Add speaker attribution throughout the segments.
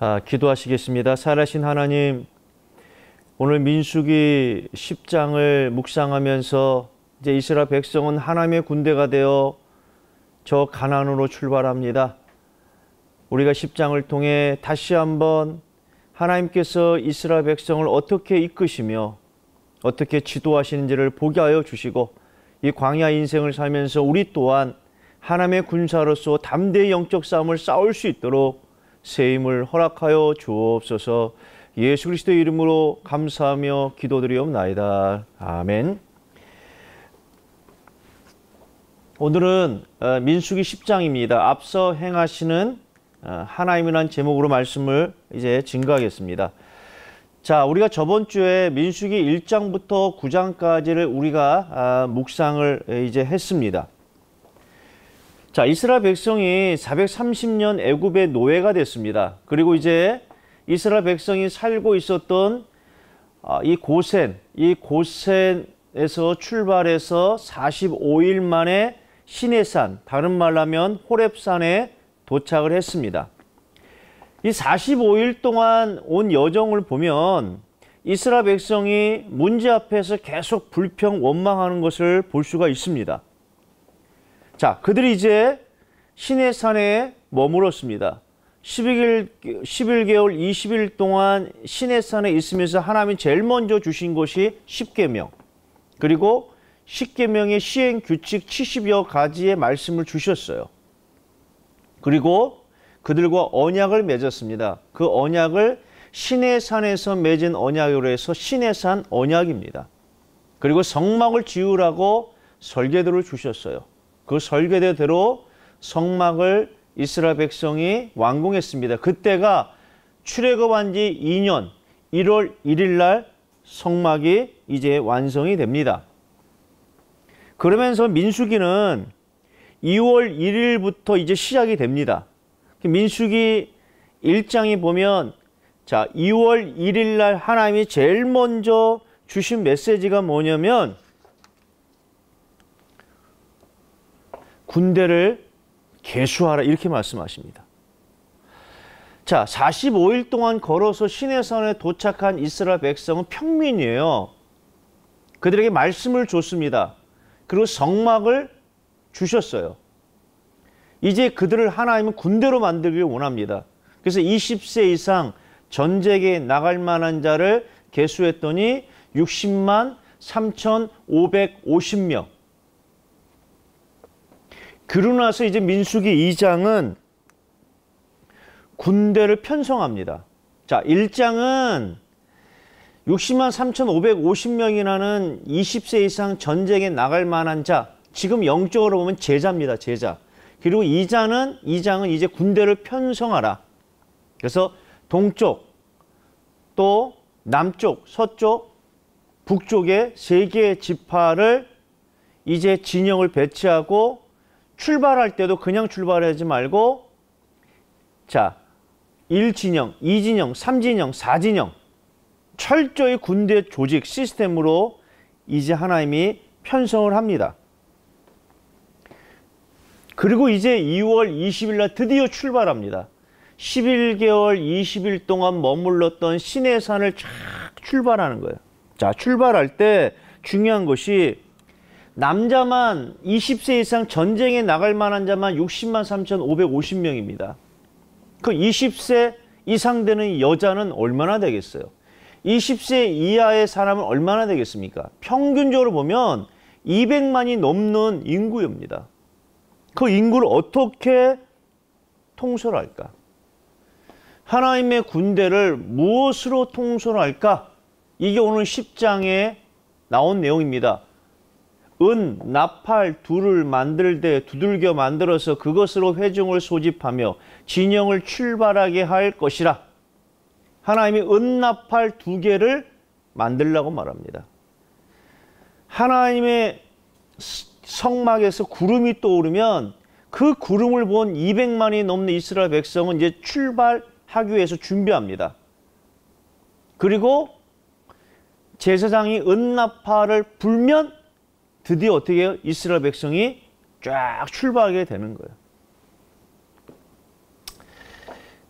Speaker 1: 아, 기도하시겠습니다. 살아신 하나님, 오늘 민수기 10장을 묵상하면서 이제 이스라엘 백성은 하나님의 군대가 되어 저 가난으로 출발합니다. 우리가 10장을 통해 다시 한번 하나님께서 이스라엘 백성을 어떻게 이끄시며 어떻게 지도하시는지를 보게 하여 주시고 이 광야 인생을 살면서 우리 또한 하나님의 군사로서 담대히 영적 싸움을 싸울 수 있도록 새 힘을 허락하여 주옵소서 예수 그리스도의 이름으로 감사하며 기도드리옵나이다. 아멘. 오늘은 어, 민수기 10장입니다. 앞서 행하시는 어, 하나님이란 제목으로 말씀을 이제 증거하겠습니다. 자, 우리가 저번 주에 민수기 1장부터 9장까지를 우리가 아, 묵상을 이제 했습니다. 자, 이스라엘 백성이 430년 애굽의 노예가 됐습니다. 그리고 이제 이스라엘 백성이 살고 있었던 아, 이 고센, 이 고센에서 출발해서 45일 만에 시내산, 다른 말로 하면 호렙산에 도착을 했습니다. 이 45일 동안 온 여정을 보면 이스라엘 백성이 문제 앞에서 계속 불평 원망하는 것을 볼 수가 있습니다. 자, 그들이 이제 시내산에 머물었습니다. 11, 11개월 20일 동안 시내산에 있으면서 하나님이 제일 먼저 주신 것이 10계명 그리고 10계명의 시행 규칙 70여 가지의 말씀을 주셨어요. 그리고 그들과 언약을 맺었습니다. 그 언약을 시내산에서 맺은 언약으로 해서 시내산 언약입니다. 그리고 성막을 지으라고 설계도를 주셨어요. 그 설계대로 성막을 이스라엘 백성이 완공했습니다. 그때가 출애굽한 지 2년 1월 1일 날 성막이 이제 완성이 됩니다. 그러면서 민수기는 2월 1일부터 이제 시작이 됩니다. 민수기 1장에 보면 자, 2월 1일 날 하나님이 제일 먼저 주신 메시지가 뭐냐면 군대를 개수하라 이렇게 말씀하십니다. 자, 45일 동안 걸어서 시내산에 도착한 이스라엘 백성은 평민이에요. 그들에게 말씀을 줬습니다. 그리고 성막을 주셨어요. 이제 그들을 하나님은 군대로 만들기를 원합니다. 그래서 20세 이상 전쟁에 나갈 만한 자를 개수했더니 60만 3,550명. 그러고 나서 이제 민수기 2장은 군대를 편성합니다. 자, 1장은 60만 3,550명이라는 20세 이상 전쟁에 나갈 만한 자, 지금 영적으로 보면 제자입니다, 제자. 그리고 2장은, 2장은 이제 군대를 편성하라. 그래서 동쪽, 또 남쪽, 서쪽, 북쪽에 세 개의 지파를 이제 진영을 배치하고 출발할 때도 그냥 출발하지 말고 자 1진영, 2진영, 3진영, 4진영 철저히 군대 조직 시스템으로 이제 하나님이 편성을 합니다. 그리고 이제 2월 20일 날 드디어 출발합니다. 11개월 20일 동안 머물렀던 시내 산을 쫙 출발하는 거예요. 자, 출발할 때 중요한 것이 남자만 20세 이상 전쟁에 나갈 만한 자만 60만 3,550명입니다. 그 20세 이상 되는 여자는 얼마나 되겠어요? 20세 이하의 사람은 얼마나 되겠습니까? 평균적으로 보면 200만이 넘는 인구입니다. 그 인구를 어떻게 통솔할까? 하나님의 군대를 무엇으로 통솔할까? 이게 오늘 10장에 나온 내용입니다. 은, 나팔, 둘을 만들되 두들겨 만들어서 그것으로 회중을 소집하며 진영을 출발하게 할 것이라. 하나님이 은, 나팔 두 개를 만들라고 말합니다. 하나님의 성막에서 구름이 떠오르면 그 구름을 본 200만이 넘는 이스라엘 백성은 이제 출발하기 위해서 준비합니다. 그리고 제사장이 은나팔을 불면 드디어 어떻게 해요? 이스라엘 백성이 쫙 출발하게 되는 거예요.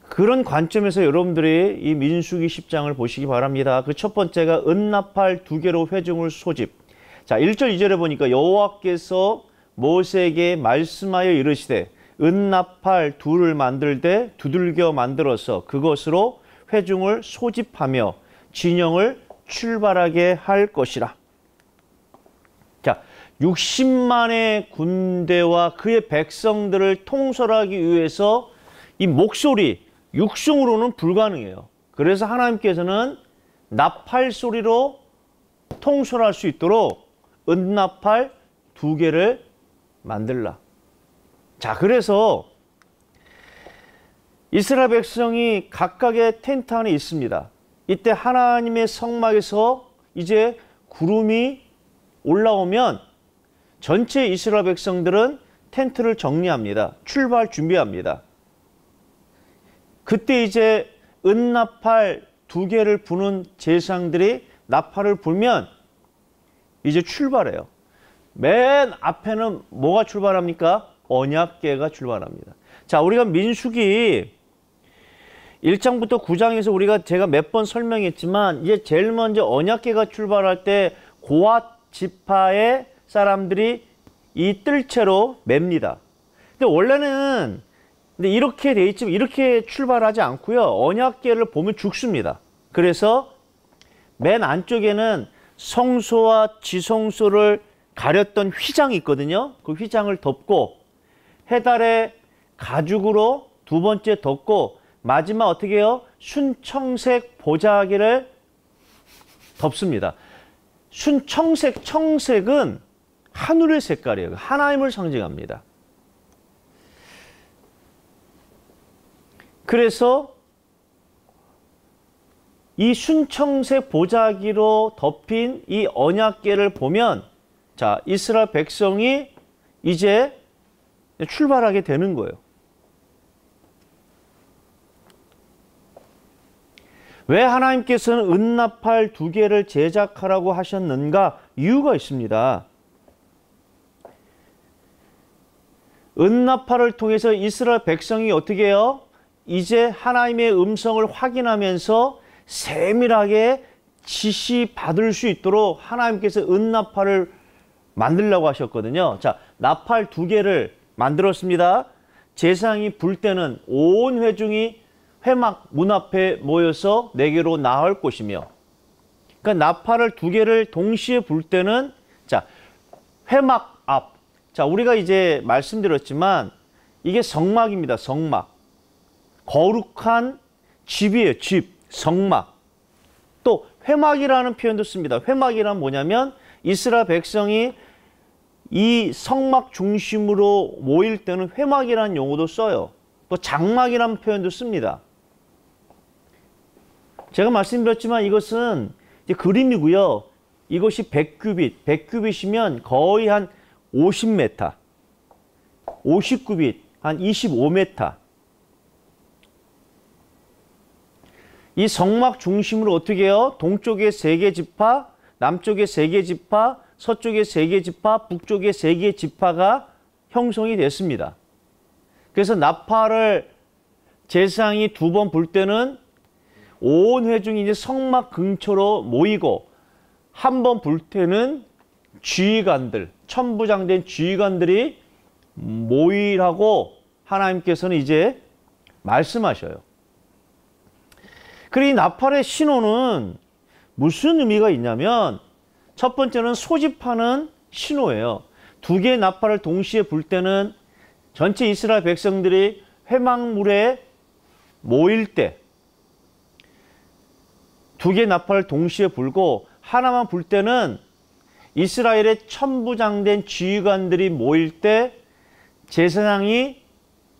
Speaker 1: 그런 관점에서 여러분들이 이 민수기 10장을 보시기 바랍니다. 그 첫 번째가 은나팔 두 개로 회중을 소집. 자, 1절 2절에 보니까 여호와께서 모세에게 말씀하여 이르시되 은나팔 둘을 만들되 두들겨 만들어서 그것으로 회중을 소집하며 진영을 출발하게 할 것이라. 자, 60만의 군대와 그의 백성들을 통솔하기 위해서 이 목소리, 육성으로는 불가능해요. 그래서 하나님께서는 나팔 소리로 통솔할 수 있도록 은나팔 두 개를 만들라. 자, 그래서 이스라엘 백성이 각각의 텐트 안에 있습니다. 이때 하나님의 성막에서 이제 구름이 올라오면 전체 이스라엘 백성들은 텐트를 정리합니다. 출발 준비합니다. 그때 이제 은나팔 두 개를 부는 제상들이 나팔을 불면 이제 출발해요. 맨 앞에는 뭐가 출발합니까? 언약계가 출발합니다. 자, 우리가 민수기 1장부터 9장에서 우리가 제가 몇 번 설명했지만 이제 제일 먼저 언약계가 출발할 때 고앗 지파의 사람들이 이 뜰채로 맵니다. 근데 원래는 근데 이렇게 돼 있지만 이렇게 출발하지 않고요. 언약계를 보면 죽습니다. 그래서 맨 안쪽에는 성소와 지성소를 가렸던 휘장이 있거든요. 그 휘장을 덮고 해달의 가죽으로 두 번째 덮고 마지막 어떻게 해요? 순청색 보자기를 덮습니다. 순청색, 청색은 하늘의 색깔이에요. 하나님을 상징합니다. 그래서 이 순청색 보자기로 덮인 이 언약계를 보면 자, 이스라엘 백성이 이제 출발하게 되는 거예요. 왜 하나님께서는 은나팔 두 개를 제작하라고 하셨는가? 이유가 있습니다. 은나팔을 통해서 이스라엘 백성이 어떻게 해요? 이제 하나님의 음성을 확인하면서 세밀하게 지시 받을 수 있도록 하나님께서 은나팔을 만들려고 하셨거든요. 자, 나팔 두 개를 만들었습니다. 제상이 불 때는 온 회중이 회막 문 앞에 모여서 내게로 나올 곳이며 그러니까 나팔을 두 개를 동시에 불 때는 자 회막 앞. 자 우리가 이제 말씀드렸지만 이게 성막입니다. 성막. 거룩한 집이에요. 집. 성막. 또 회막이라는 표현도 씁니다. 회막이란 뭐냐면 이스라엘 백성이 이 성막 중심으로 모일 때는 회막이라는 용어도 써요. 또 장막이라는 표현도 씁니다. 제가 말씀드렸지만 이것은 그림이고요. 이것이 100규빗, 100규빗이면 거의 한 50m, 50규빗, 한 25m. 이 성막 중심으로 어떻게 해요? 동쪽에 세개 지파, 남쪽에 세개 지파, 서쪽에 세개 지파, 북쪽에 세개 지파가 형성이 됐습니다. 그래서 나팔을 제상이 두 번 불 때는 온 회중이 이제 성막 근처로 모이고 한 번 불 때는 지휘관들, 천부장된 지휘관들이 모이라고 하나님께서는 이제 말씀하셔요. 그리고 이 나팔의 신호는 무슨 의미가 있냐면 첫 번째는 소집하는 신호예요. 두 개의 나팔을 동시에 불 때는 전체 이스라엘 백성들이 회막물에 모일 때 두개 나팔을 동시에 불고 하나만 불 때는 이스라엘의 천부장된 지휘관들이 모일 때 제사장이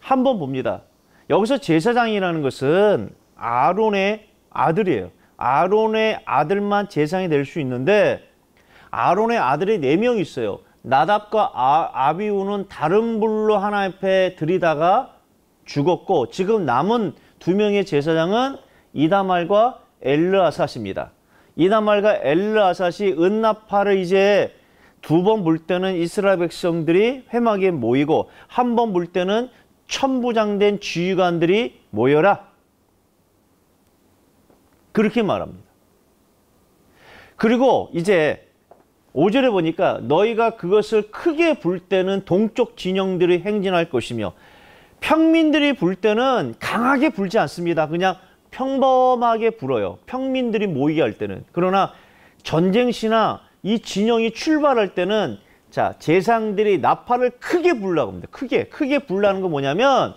Speaker 1: 한 번 봅니다. 여기서 제사장이라는 것은 아론의 아들이에요. 아론의 아들만 제사장이 될 수 있는데 아론의 아들이 네 명 있어요. 나답과 아, 비우는 다른 불로 하나님 앞에 들이다가 죽었고 지금 남은 두 명의 제사장은 이다말과 엘르아삿입니다. 이나말과 엘르아삿이 은나파를 이제 두번불 때는 이스라엘 백성들이 회막에 모이고 한번불 때는 천부장된 지휘관들이 모여라 그렇게 말합니다. 그리고 이제 5절에 보니까 너희가 그것을 크게 불 때는 동쪽 진영들이 행진할 것이며 평민들이 불 때는 강하게 불지 않습니다. 그냥 평범하게 불어요. 평민들이 모이게 할 때는. 그러나 전쟁시나 이 진영이 출발할 때는 자, 재상들이 나팔을 크게 불라고 합니다. 크게. 크게 불라는 건 뭐냐면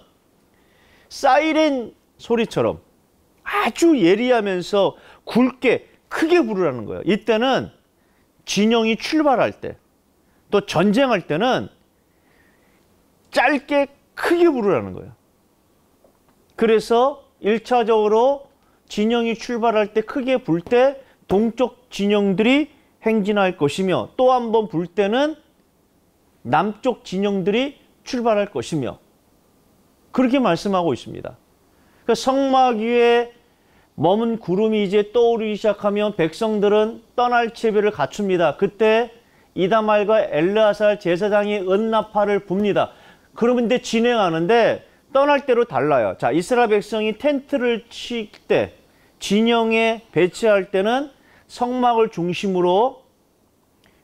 Speaker 1: 사이렌 소리처럼 아주 예리하면서 굵게 크게 부르라는 거예요. 이때는 진영이 출발할 때, 또 전쟁할 때는 짧게 크게 부르라는 거예요. 그래서 1차적으로 진영이 출발할 때 크게 불 때 동쪽 진영들이 행진할 것이며 또 한 번 불 때는 남쪽 진영들이 출발할 것이며 그렇게 말씀하고 있습니다. 그 성막 위에 머문 구름이 이제 떠오르기 시작하면 백성들은 떠날 채비를 갖춥니다. 그때 이다말과 엘르아살 제사장이 은나파를 붑니다. 그러면 이제 진행하는데 떠날 때로 달라요. 자, 이스라엘 백성이 텐트를 칠 때, 진영에 배치할 때는 성막을 중심으로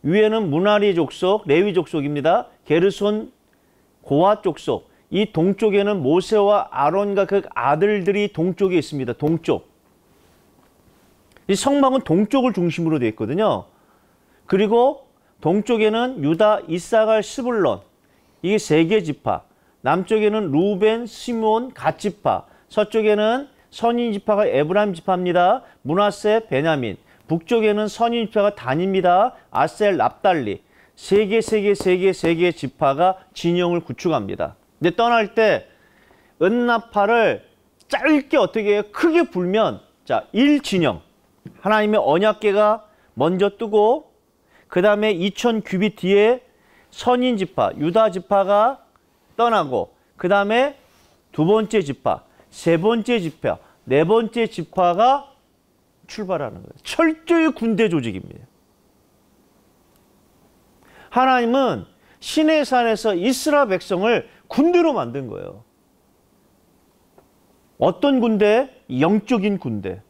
Speaker 1: 위에는 문하리 족속, 레위 족속입니다. 게르손 고아 족속. 이 동쪽에는 모세와 아론과 그 아들들이 동쪽에 있습니다. 동쪽. 이 성막은 동쪽을 중심으로 되어 있거든요. 그리고 동쪽에는 유다, 이사갈, 스불론. 이게 세 개 지파. 남쪽에는 루벤, 시몬, 갓지파. 서쪽에는 선인 지파가 에브라임 지파입니다. 문하세, 베냐민. 북쪽에는 선인 지파가 단입니다. 아셀, 납달리. 세 개, 세 개, 세 개, 세 개 지파가 진영을 구축합니다. 근데 떠날 때 은나파를 짧게 어떻게 해요? 크게 불면 자, 1진영. 하나님의 언약계가 먼저 뜨고 그 다음에 2000 규빗 뒤에 선인 지파, 유다 지파가 떠나고 그 다음에 두 번째 지파, 세 번째 지파, 네 번째 지파가 출발하는 거예요. 철저히 군대 조직입니다. 하나님은 신의 산에서 이스라 백성을 군대로 만든 거예요. 어떤 군대? 영적인 군대.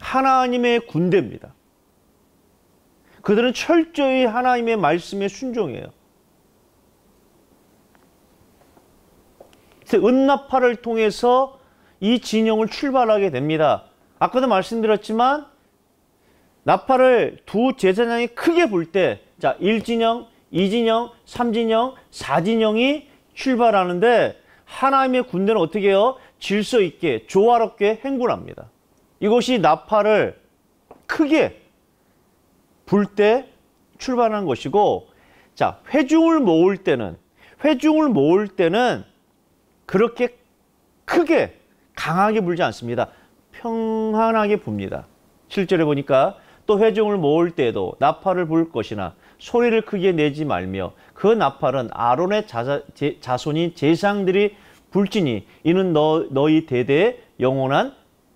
Speaker 1: 하나님의 군대입니다. 그들은 철저히 하나님의 말씀에 순종해요. 은나파를 통해서 이 진영을 출발하게 됩니다. 아까도 말씀드렸지만 나팔을 두 제사장이 크게 불 때, 자, 1진영, 2진영, 3진영, 4진영이 출발하는데 하나님의 군대는 어떻게 해요? 질서 있게, 조화롭게 행군합니다. 이것이 나팔을 크게 불 때 출발하는 것이고, 자, 회중을 모을 때는, 회중을 모을 때는 그렇게 크게 강하게 불지 않습니다. 평안하게 붑니다. 실제로 보니까 또 회중을 모을 때에도 나팔을 불 것이나 소리를 크게 내지 말며 그 나팔은 아론의 자자, 제, 자손인 제상들이 불지니 이는 너, 너희 대대의 영원한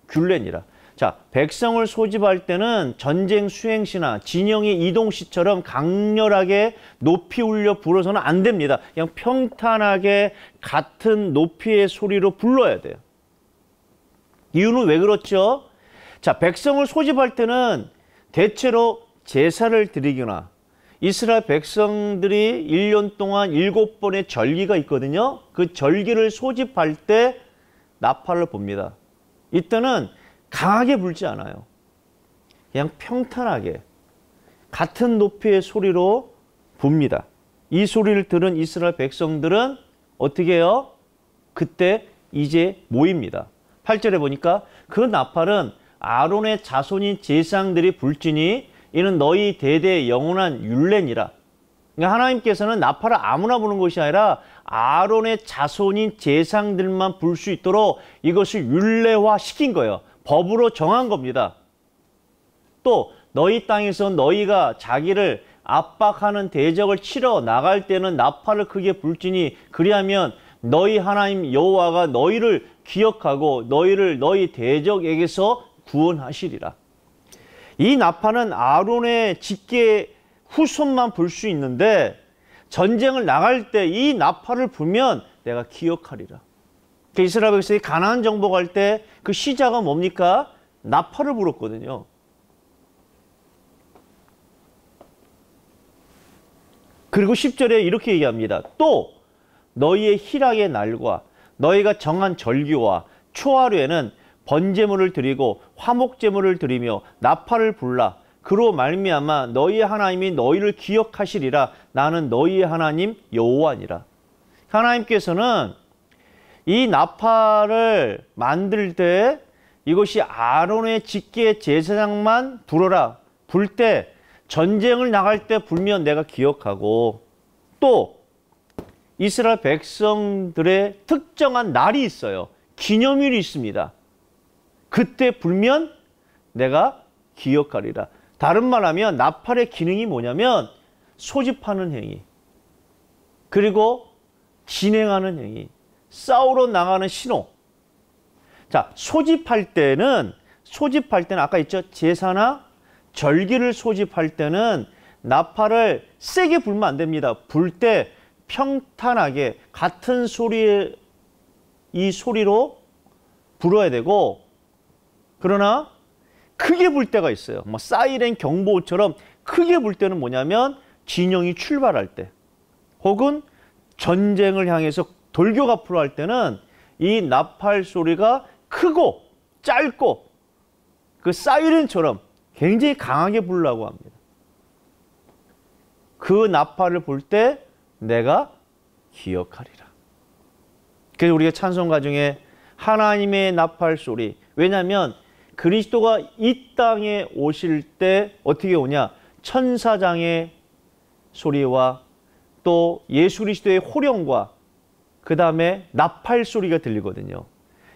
Speaker 1: 균례니라. 자, 백성을 소집할 때는 전쟁 수행시나 진영의 이동 시처럼 강렬하게 높이 울려 불어서는 안 됩니다. 그냥 평탄하게 같은 높이의 소리로 불러야 돼요. 이유는 왜 그렇죠? 자, 백성을 소집할 때는 대체로 제사를 드리거나 이스라엘 백성들이 1년 동안 7번의 절기가 있거든요. 그 절기를 소집할 때 나팔을 봅니다. 이때는 강하게 불지 않아요. 그냥 평탄하게 같은 높이의 소리로 붑니다. 이 소리를 들은 이스라엘 백성들은 어떻게 해요? 그때 이제 모입니다. 8절에 보니까 그 나팔은 아론의 자손인 제상들이 불지니 이는 너희 대대 영원한 율례니라. 그러니까 하나님께서는 나팔을 아무나 부는 것이 아니라 아론의 자손인 제상들만 불 수 있도록 이것을 율례화 시킨 거예요. 법으로 정한 겁니다. 또 너희 땅에서 너희가 자기를 압박하는 대적을 치러 나갈 때는 나팔을 크게 불지니 그리하면 너희 하나님 여호와가 너희를 기억하고 너희를 너희 대적에게서 구원하시리라. 이 나팔은 아론의 직계 후손만 불 수 있는데 전쟁을 나갈 때 이 나팔을 불면 내가 기억하리라. 그 이스라엘 백성이 가나안 정복할 때 그 시작은 뭡니까? 나팔을 불었거든요. 그리고 10절에 이렇게 얘기합니다. 또 너희의 희락의 날과 너희가 정한 절기와 초하루에는 번제물을 드리고 화목제물을 드리며 나팔을 불라 그로 말미암아 너희의 하나님이 너희를 기억하시리라 나는 너희의 하나님 여호와니라. 하나님께서는 이 나팔을 만들 때 이것이 아론의 직계 제사장만 불어라. 불 때 전쟁을 나갈 때 불면 내가 기억하고 또 이스라엘 백성들의 특정한 날이 있어요. 기념일이 있습니다. 그때 불면 내가 기억하리라. 다른 말하면 나팔의 기능이 뭐냐면 소집하는 행위. 그리고 진행하는 행위. 싸우러 나가는 신호. 자, 소집할 때는 소집할 때는 아까 있죠. 제사나 절기를 소집할 때는 나팔을 세게 불면 안 됩니다. 불 때 평탄하게 같은 소리의 이 소리로 불어야 되고 그러나 크게 불 때가 있어요. 뭐 사이렌 경보처럼 크게 불 때는 뭐냐면 진영이 출발할 때 혹은 전쟁을 향해서 돌격 앞으로 할 때는 이 나팔 소리가 크고 짧고 그 사이렌처럼 굉장히 강하게 불라고 합니다. 그 나팔을 불때 내가 기억하리라. 그래서 우리가 찬송가 중에 하나님의 나팔 소리 왜냐하면 그리스도가 이 땅에 오실 때 어떻게 오냐 천사장의 소리와 또 예수 그리스도의 호령과 그 다음에 나팔 소리가 들리거든요.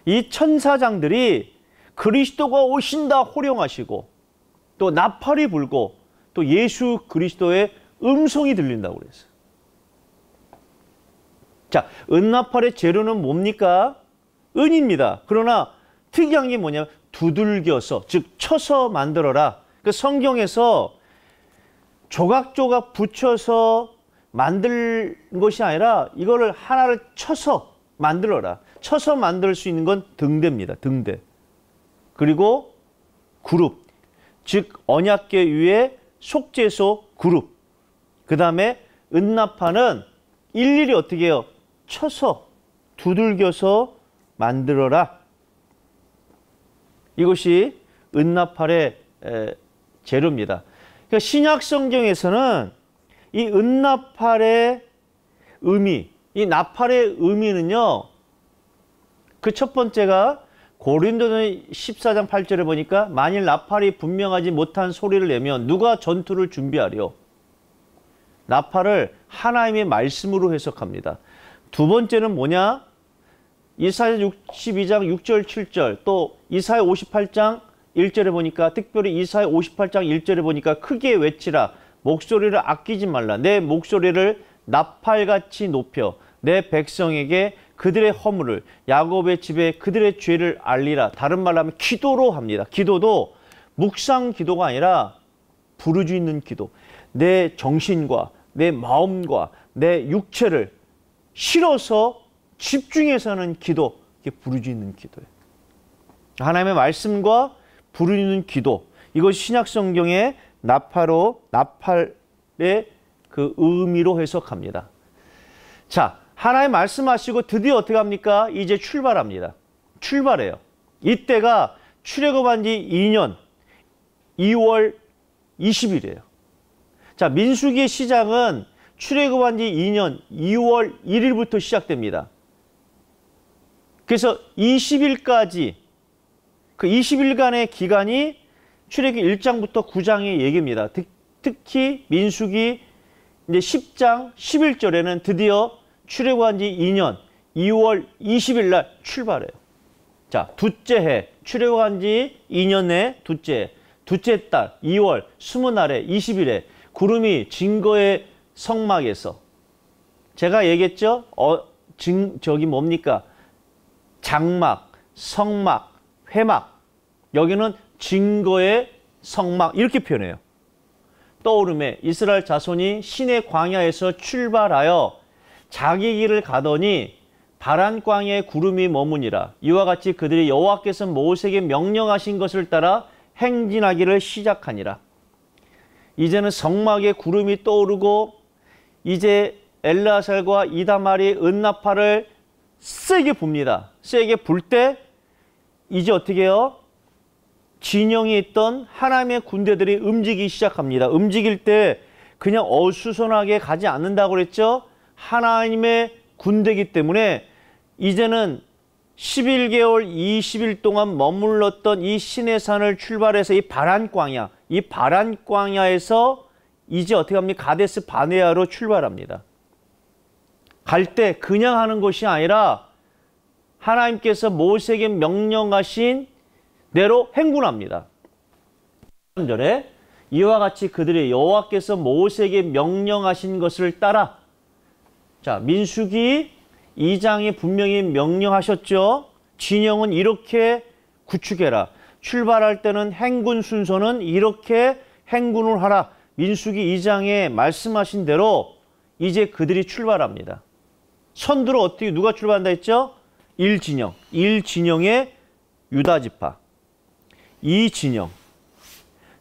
Speaker 1: 이 천사장들이 그리스도가 오신다 호령하시고 또 나팔이 불고 또 예수 그리스도의 음성이 들린다고 그랬어요. 자, 은나팔의 재료는 뭡니까? 은입니다. 그러나 특이한 게 뭐냐면 두들겨서 즉 쳐서 만들어라. 그 성경에서 조각조각 붙여서 만들 것이 아니라 이거를 하나를 쳐서 만들어라. 쳐서 만들 수 있는 건 등대입니다. 등대. 그리고 그룹. 즉 언약계 위에 속죄소 그룹. 그 다음에 은나파는 일일이 어떻게 해요? 쳐서 두들겨서 만들어라. 이것이 은나팔의 재료입니다. 그러니까 신약 성경에서는 이 은나팔의 의미, 이 나팔의 의미는요. 그 첫 번째가 고린도전 14장 8절에 보니까 만일 나팔이 분명하지 못한 소리를 내면 누가 전투를 준비하려? 나팔을 하나님의 말씀으로 해석합니다. 두 번째는 뭐냐? 이사야 62장 6절 7절 또 이사야 58장 1절에 보니까 특별히 이사야 58장 1절에 보니까 크게 외치라 목소리를 아끼지 말라. 내 목소리를 나팔같이 높여 내 백성에게 그들의 허물을 야곱의 집에 그들의 죄를 알리라. 다른 말로 하면 기도로 합니다. 기도도 묵상 기도가 아니라 부르주 있는 기도. 내 정신과 내 마음과 내 육체를 실어서 집중해서 하는 기도, 이게 부르짖는 기도예요. 하나님의 말씀과 부르짖는 기도, 이것 신약 성경의 나팔로 나팔의 그 의미로 해석합니다. 자, 하나님 말씀하시고 드디어 어떻게 합니까? 이제 출발합니다. 출발해요. 이때가 출애굽한 지 2년 2월 20일이에요. 자, 민수기의 시작은 출애굽한 지 2년 2월 1일부터 시작됩니다. 그래서 20일까지 그 20일간의 기간이 출애굽 1장부터 9장의 얘기입니다. 특히 민수기 이제 10장 11절에는 드디어 출애굽한 지 2년 2월 20일 날 출발해요. 자, 둘째 해 출애굽한 지 2년 내 둘째 해, 둘째 달 2월 20날에 20일에 구름이 증거의 성막에서 제가 얘기했죠? 어, 증, 저기 뭡니까? 장막, 성막, 회막. 여기는 증거의 성막 이렇게 표현해요. 떠오름에 이스라엘 자손이 신의 광야에서 출발하여 자기 길을 가더니 바란 광야에 구름이 머무니라. 이와 같이 그들이 여호와께서 모세에게 명령하신 것을 따라 행진하기를 시작하니라. 이제는 성막에 구름이 떠오르고 이제 엘라살과 이다말이 은나파를 세게 붑니다. 세게 불 때 이제 어떻게 해요? 진영이 있던 하나님의 군대들이 움직이기 시작합니다. 움직일 때 그냥 어수선하게 가지 않는다고 그랬죠? 하나님의 군대이기 때문에 이제는 11개월 20일 동안 머물렀던 이 신의 산을 출발해서 이 바란 광야, 이 바란 광야에서 이제 어떻게 합니까? 가데스 바네아로 출발합니다. 갈 때 그냥 하는 것이 아니라 하나님께서 모세에게 명령하신 대로 행군합니다. 전에 이와 같이 그들이 여호와께서 모세에게 명령하신 것을 따라 자 민수기 2장에 분명히 명령하셨죠. 진영은 이렇게 구축해라. 출발할 때는 행군 순서는 이렇게 행군을 하라. 민수기 2장에 말씀하신 대로 이제 그들이 출발합니다. 선두로 어떻게 누가 출발한다 했죠? 1진영. 1진영의 유다 지파. 2진영.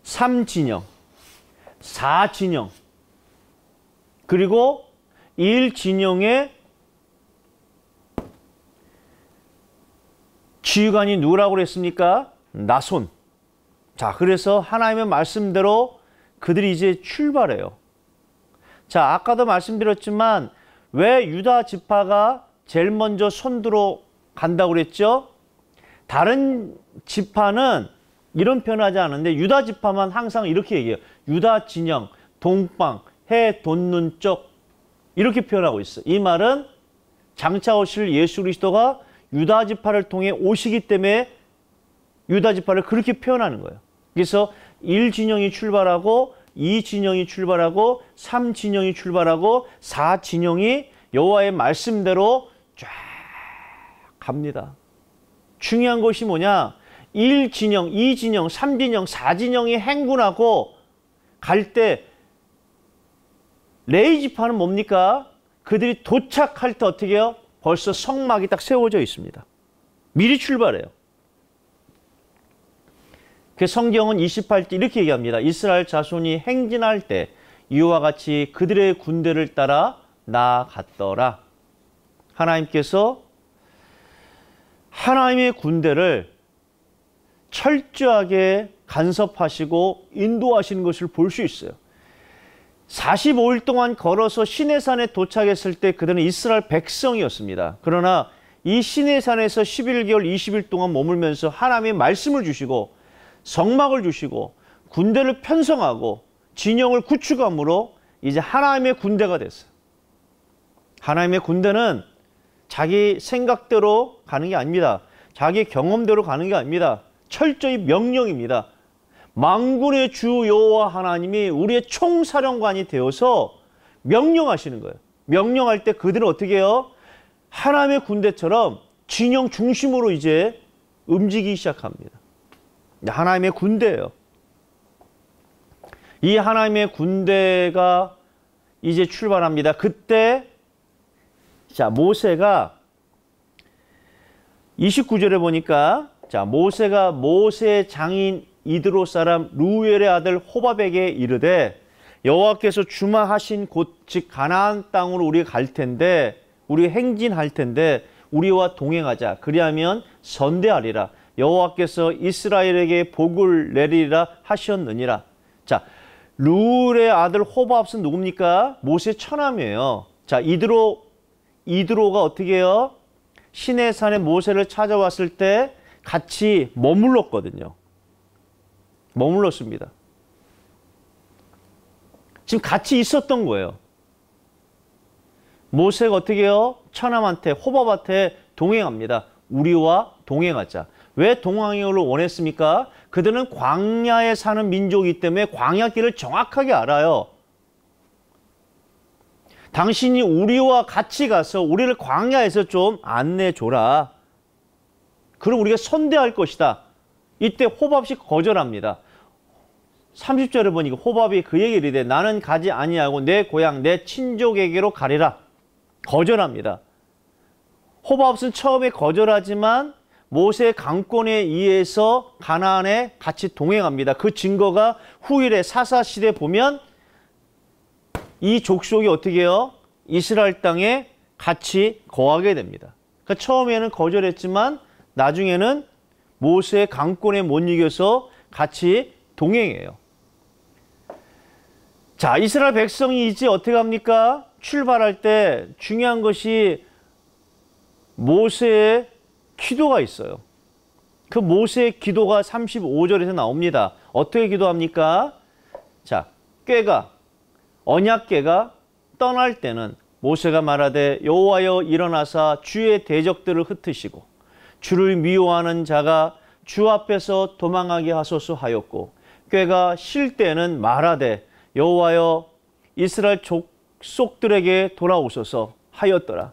Speaker 1: 3진영. 4진영. 그리고 1진영의 지휘관이 누구라고 그랬습니까? 나손. 자, 그래서 하나님의 말씀대로 그들이 이제 출발해요. 자, 아까도 말씀드렸지만 왜 유다 지파가 제일 먼저 선두로 간다고 그랬죠? 다른 지파는 이런 표현 하지 않은데 유다 지파만 항상 이렇게 얘기해요. 유다 진영, 동방, 해 돋는 쪽 이렇게 표현하고 있어. 이 말은 장차 오실 예수 그리스도가 유다 지파를 통해 오시기 때문에 유다 지파를 그렇게 표현하는 거예요. 그래서 1진영이 출발하고 2진영이 출발하고 3진영이 출발하고 4진영이 여호와의 말씀대로 쫙 갑니다. 중요한 것이 뭐냐? 1진영, 2진영, 3진영, 4진영이 행군하고 갈 때 레이 지파는 뭡니까? 그들이 도착할 때 어떻게 해요? 벌써 성막이 딱 세워져 있습니다. 미리 출발해요. 그 성경은 28절 이렇게 얘기합니다. 이스라엘 자손이 행진할 때 이와 같이 그들의 군대를 따라 나갔더라. 하나님께서 하나님의 군대를 철저하게 간섭하시고 인도하시는 것을 볼 수 있어요. 45일 동안 걸어서 시내산에 도착했을 때 그들은 이스라엘 백성이었습니다. 그러나 이 시내산에서 11개월 20일 동안 머물면서 하나님의 말씀을 주시고 성막을 주시고 군대를 편성하고 진영을 구축함으로 이제 하나님의 군대가 됐어요. 하나님의 군대는 자기 생각대로 가는 게 아닙니다. 자기 경험대로 가는 게 아닙니다. 철저히 명령입니다. 망군의 주 여호와 하나님이 우리의 총사령관이 되어서 명령하시는 거예요. 명령할 때 그들은 어떻게 해요? 하나님의 군대처럼 진영 중심으로 이제 움직이기 시작합니다. 하나님의 군대예요. 이 하나님의 군대가 이제 출발합니다. 그때 자 모세가 29절에 보니까 자 모세가 모세 장인 이드로 사람 루엘의 아들 호밥에게 이르되 여호와께서 주마하신 곳 즉 가나안 땅으로 우리가 갈 텐데 우리 행진할 텐데 우리와 동행하자. 그리하면 선대하리라. 여호와께서 이스라엘에게 복을 내리라 하셨느니라. 자 루엘의 아들 호밥은 누굽니까? 모세 처남이에요. 자 이드로 이드로가 어떻게 해요? 시내산에 모세를 찾아왔을 때 같이 머물렀거든요 머물렀습니다. 지금 같이 있었던 거예요. 모세가 어떻게 해요? 처남한테 호밥한테 동행합니다. 우리와 동행하자. 왜 동행을 원했습니까? 그들은 광야에 사는 민족이기 때문에 광야길을 정확하게 알아요. 당신이 우리와 같이 가서 우리를 광야에서 좀 안내해 줘라. 그럼 우리가 선대할 것이다. 이때 호밥이 거절합니다. 30절에 보니까 호밥이 그 얘기를 이래 나는 가지 아니하고 내 고향 내 친족에게로 가리라. 거절합니다. 호밥은 처음에 거절하지만 모세 강권에 의해서 가나안에 같이 동행합니다. 그 증거가 후일에 사사 시대 보면 이 족속이 어떻게 해요? 이스라엘 땅에 같이 거하게 됩니다. 그러니까 처음에는 거절했지만 나중에는 모세의 강권에 못 이겨서 같이 동행해요. 자, 이스라엘 백성이 이제 어떻게 합니까? 출발할 때 중요한 것이 모세의 기도가 있어요. 그 모세의 기도가 35절에서 나옵니다. 어떻게 기도합니까? 자, 꾀가 언약궤가 떠날 때는 모세가 말하되 여호와여 일어나사 주의 대적들을 흩으시고 주를 미워하는 자가 주 앞에서 도망하게 하소서 하였고 꾀가 쉴 때는 말하되 여호와여 이스라엘 족속들에게 돌아오소서 하였더라.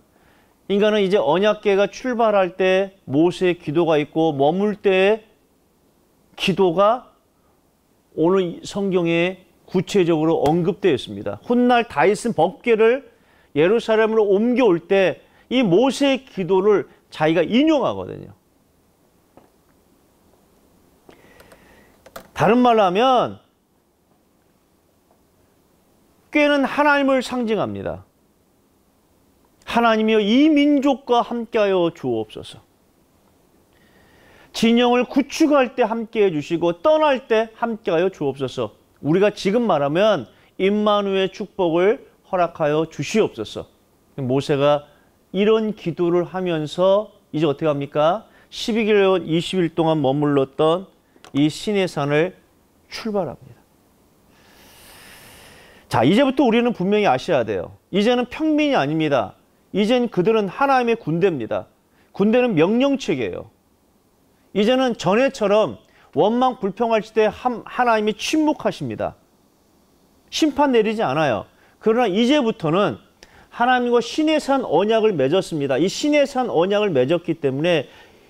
Speaker 1: 인간은 이제 언약궤가 출발할 때 모세의 기도가 있고 머물 때 기도가 오늘 성경에 구체적으로 언급되어 있습니다. 훗날 다윗은 법궤를 예루살렘으로 옮겨올 때 이 모세의 기도를 자기가 인용하거든요. 다른 말로 하면 꾀는 하나님을 상징합니다. 하나님이여 이 민족과 함께하여 주옵소서. 진영을 구축할 때 함께해 주시고 떠날 때 함께하여 주옵소서. 우리가 지금 말하면 임마누의 축복을 허락하여 주시옵소서. 모세가 이런 기도를 하면서 이제 어떻게 합니까? 12개월 20일 동안 머물렀던 이 시내산을 출발합니다. 자, 이제부터 우리는 분명히 아셔야 돼요. 이제는 평민이 아닙니다. 이젠 그들은 하나님의 군대입니다. 군대는 명령체계예요. 이제는 전에처럼 원망 불평할 때 하나님이 침묵하십니다. 심판 내리지 않아요. 그러나 이제부터는 하나님과 신의 산 언약을 맺었습니다. 이 신의 산 언약을 맺었기 때문에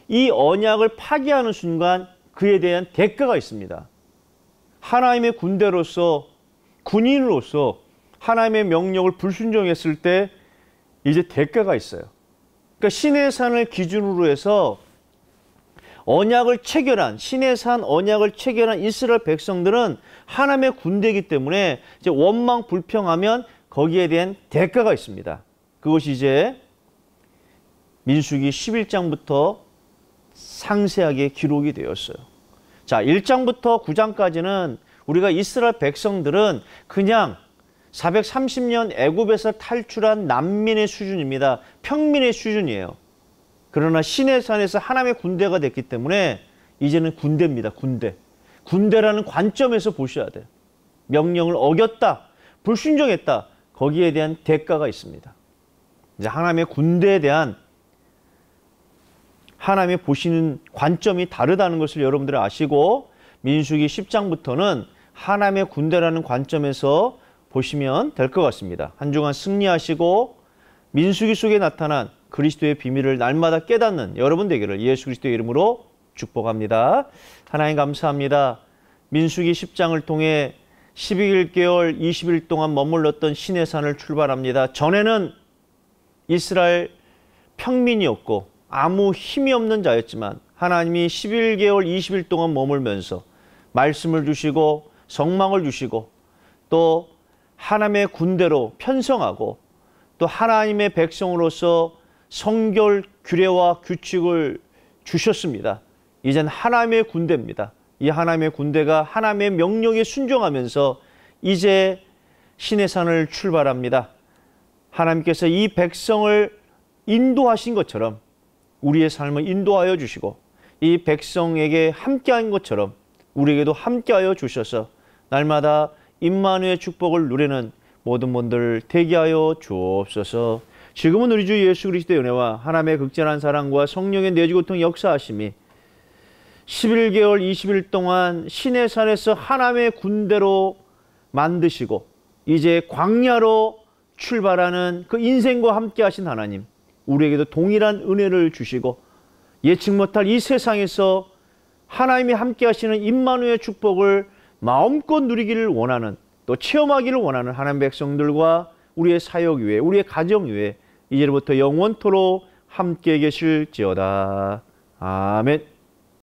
Speaker 1: 이 언약을 파기하는 순간 그에 대한 대가가 있습니다. 하나님의 군대로서 군인으로서 하나님의 명령을 불순종했을 때 이제 대가가 있어요. 그러니까 신의 산을 기준으로 해서 언약을 체결한 신의 산 언약을 체결한 이스라엘 백성들은 하나님의 군대이기 때문에 이제 원망 불평하면 거기에 대한 대가가 있습니다. 그것이 이제 민수기 11장부터 상세하게 기록이 되었어요. 자, 1장부터 9장까지는 우리가 이스라엘 백성들은 그냥 430년 애굽에서 탈출한 난민의 수준입니다. 평민의 수준이에요. 그러나 신의 산에서 하나님의 군대가 됐기 때문에 이제는 군대입니다. 군대. 군대라는 관점에서 보셔야 돼요. 명령을 어겼다. 불순종했다. 거기에 대한 대가가 있습니다. 이제 하나님의 군대에 대한 하나님의 보시는 관점이 다르다는 것을 여러분들이 아시고 민수기 10장부터는 하나님의 군대라는 관점에서 보시면 될 것 같습니다. 한 주간 승리하시고 민수기 속에 나타난 그리스도의 비밀을 날마다 깨닫는 여러분 되기를 예수 그리스도의 이름으로 축복합니다. 하나님 감사합니다. 민수기 10장을 통해 11개월 20일 동안 머물렀던 신의 산을 출발합니다. 전에는 이스라엘 평민이었고 아무 힘이 없는 자였지만 하나님이 11개월 20일 동안 머물면서 말씀을 주시고 성망을 주시고 또 하나님의 군대로 편성하고 또 하나님의 백성으로서 성결 규례와 규칙을 주셨습니다. 이젠 하나님의 군대입니다. 이 하나님의 군대가 하나님의 명령에 순종하면서 이제 신의 산을 출발합니다. 하나님께서 이 백성을 인도하신 것처럼 우리의 삶을 인도하여 주시고 이 백성에게 함께한 것처럼 우리에게도 함께하여 주셔서 날마다 임마누의 축복을 누리는 모든 분들 대기하여 주옵소서. 지금은 우리 주 예수 그리스도의 은혜와 하나님의 극진한 사랑과 성령의 내주고통 역사하심이 11개월 20일 동안 신의 산에서 하나님의 군대로 만드시고 이제 광야로 출발하는 그 인생과 함께 하신 하나님 우리에게도 동일한 은혜를 주시고 예측 못할 이 세상에서 하나님이 함께 하시는 임마누의 축복을 마음껏 누리기를 원하는 또 체험하기를 원하는 하나님 백성들과 우리의 사역 위에 우리의 가정 위에 이제부터 영원토록 함께 계실지어다. 아멘.